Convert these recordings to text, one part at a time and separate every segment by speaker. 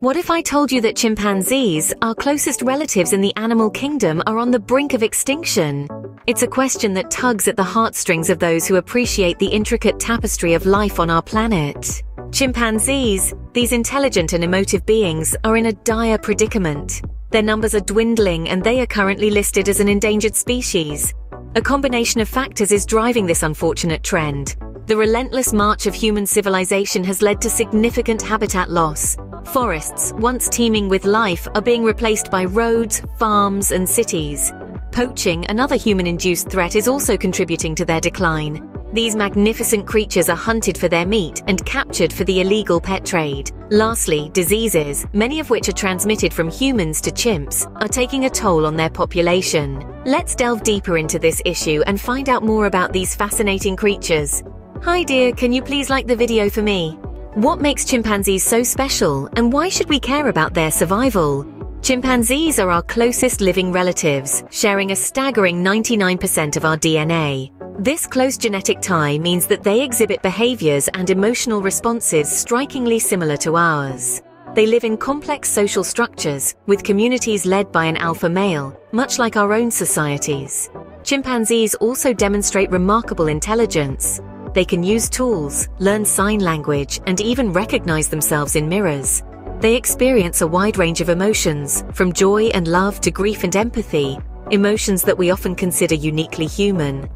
Speaker 1: What if I told you that chimpanzees, our closest relatives in the animal kingdom, are on the brink of extinction? It's a question that tugs at the heartstrings of those who appreciate the intricate tapestry of life on our planet. Chimpanzees, these intelligent and emotive beings, are in a dire predicament. Their numbers are dwindling and they are currently listed as an endangered species. A combination of factors is driving this unfortunate trend. The relentless march of human civilization has led to significant habitat loss. Forests, once teeming with life, are being replaced by roads, farms, and cities. Poaching, another human-induced threat, is also contributing to their decline. These magnificent creatures are hunted for their meat and captured for the illegal pet trade. Lastly, diseases, many of which are transmitted from humans to chimps, are taking a toll on their population. Let's delve deeper into this issue and find out more about these fascinating creatures. Hi dear, can you please like the video for me? What makes chimpanzees so special and why should we care about their survival? Chimpanzees are our closest living relatives, sharing a staggering 99% of our DNA. This close genetic tie means that they exhibit behaviors and emotional responses strikingly similar to ours. They live in complex social structures, with communities led by an alpha male, much like our own societies. Chimpanzees also demonstrate remarkable intelligence. They can use tools, learn sign language, and even recognize themselves in mirrors. They experience a wide range of emotions, from joy and love to grief and empathy, emotions that we often consider uniquely human.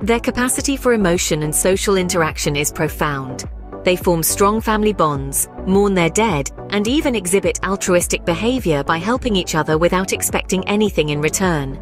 Speaker 1: Their capacity for emotion and social interaction is profound. They form strong family bonds, mourn their dead, and even exhibit altruistic behavior by helping each other without expecting anything in return.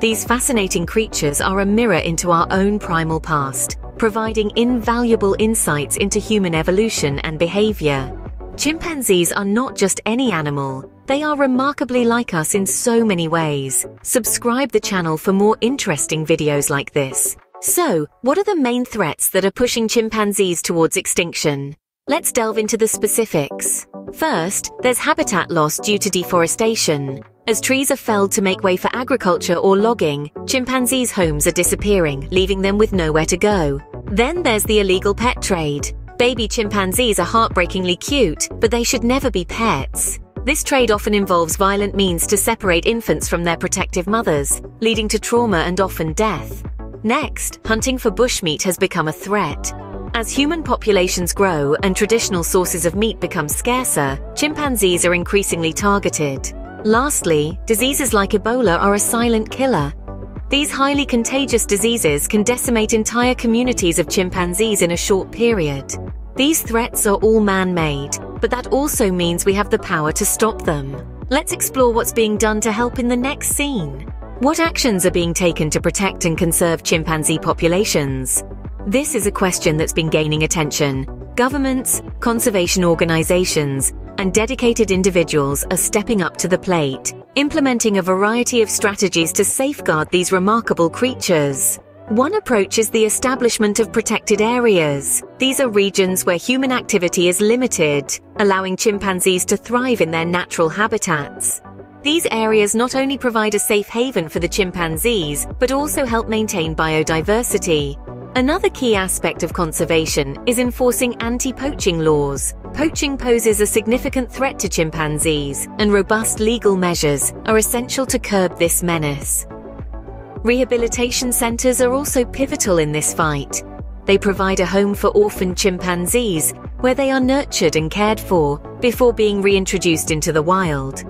Speaker 1: These fascinating creatures are a mirror into our own primal past, providing invaluable insights into human evolution and behavior. Chimpanzees are not just any animal, they are remarkably like us in so many ways. Subscribe the channel for more interesting videos like this. So, what are the main threats that are pushing chimpanzees towards extinction? Let's delve into the specifics. First, there's habitat loss due to deforestation. As trees are felled to make way for agriculture or logging, chimpanzees' homes are disappearing, leaving them with nowhere to go. Then there's the illegal pet trade. Baby chimpanzees are heartbreakingly cute, but they should never be pets. This trade often involves violent means to separate infants from their protective mothers, leading to trauma and often death. Next, hunting for bushmeat has become a threat. As human populations grow and traditional sources of meat become scarcer, chimpanzees are increasingly targeted. Lastly, diseases like Ebola are a silent killer. These highly contagious diseases can decimate entire communities of chimpanzees in a short period. These threats are all man-made, but that also means we have the power to stop them. Let's explore what's being done to help in the next scene. What actions are being taken to protect and conserve chimpanzee populations? This is a question that's been gaining attention. Governments, conservation organizations, and dedicated individuals are stepping up to the plate, implementing a variety of strategies to safeguard these remarkable creatures. One approach is the establishment of protected areas. These are regions where human activity is limited, allowing chimpanzees to thrive in their natural habitats. These areas not only provide a safe haven for the chimpanzees, but also help maintain biodiversity. Another key aspect of conservation is enforcing anti-poaching laws. Poaching poses a significant threat to chimpanzees, and robust legal measures are essential to curb this menace. Rehabilitation centers are also pivotal in this fight. They provide a home for orphaned chimpanzees, where they are nurtured and cared for before being reintroduced into the wild.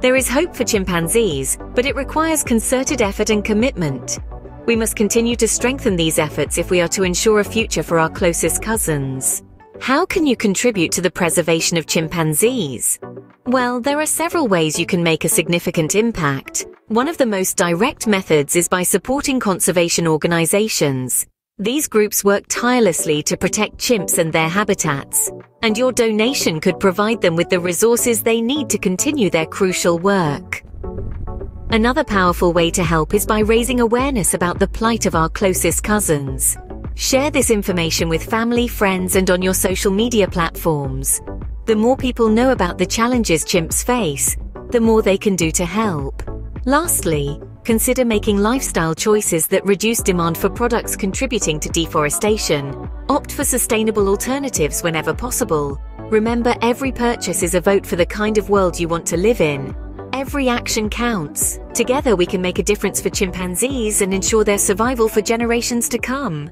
Speaker 1: There is hope for chimpanzees, but it requires concerted effort and commitment. We must continue to strengthen these efforts if we are to ensure a future for our closest cousins. How can you contribute to the preservation of chimpanzees? Well, there are several ways you can make a significant impact. One of the most direct methods is by supporting conservation organizations. These groups work tirelessly to protect chimps and their habitats, and your donation could provide them with the resources they need to continue their crucial work. Another powerful way to help is by raising awareness about the plight of our closest cousins. Share this information with family, friends, and on your social media platforms. The more people know about the challenges chimps face, the more they can do to help. Lastly, Consider making lifestyle choices that reduce demand for products contributing to deforestation. Opt for sustainable alternatives whenever possible. Remember, every purchase is a vote for the kind of world you want to live in. Every action counts. Together, we can make a difference for chimpanzees and ensure their survival for generations to come.